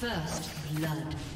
First blood.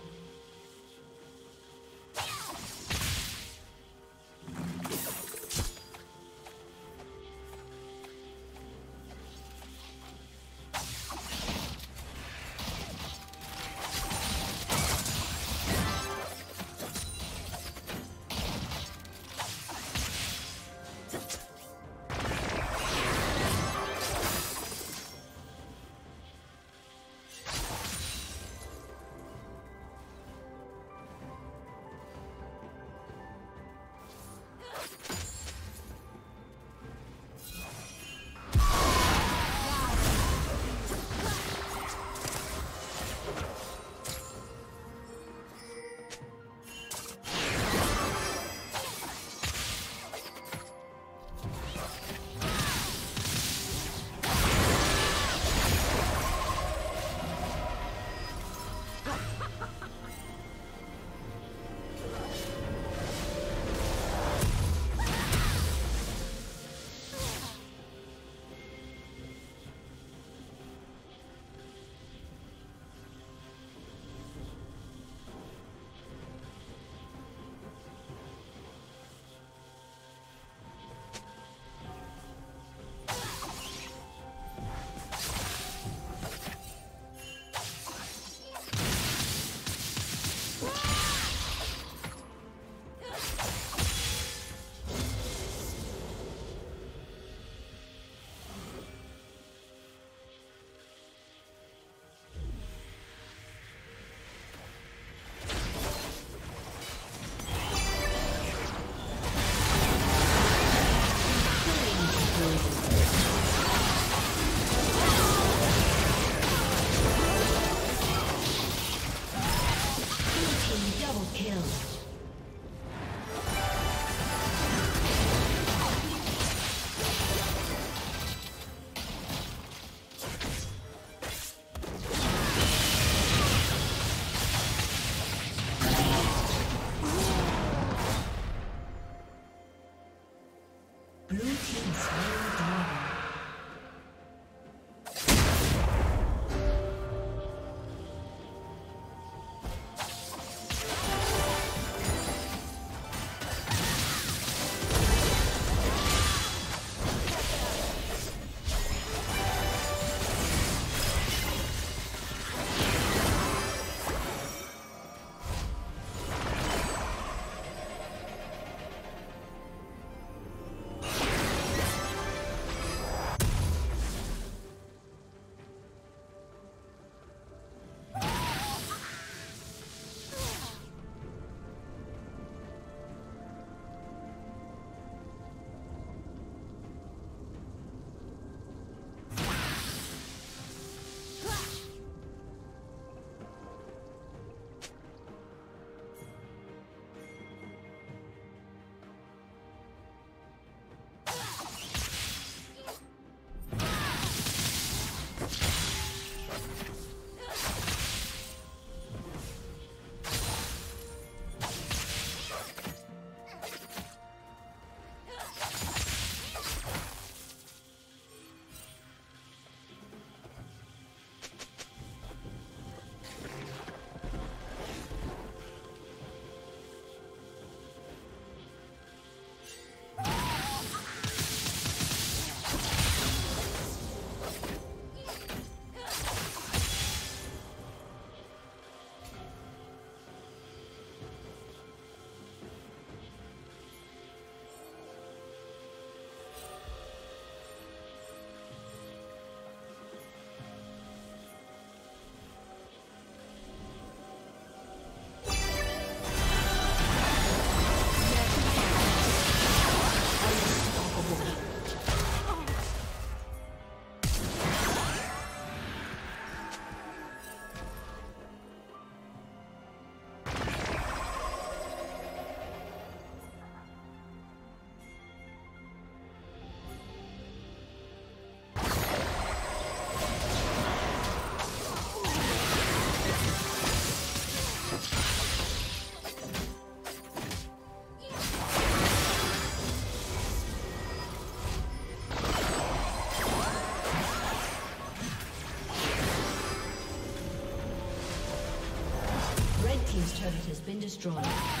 Been destroyed.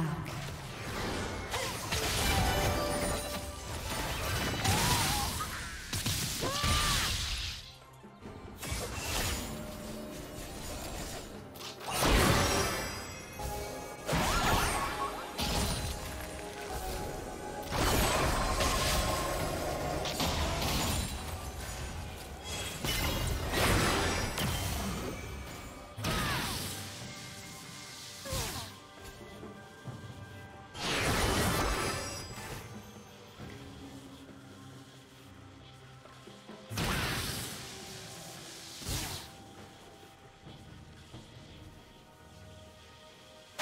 down.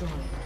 Has been destroyed.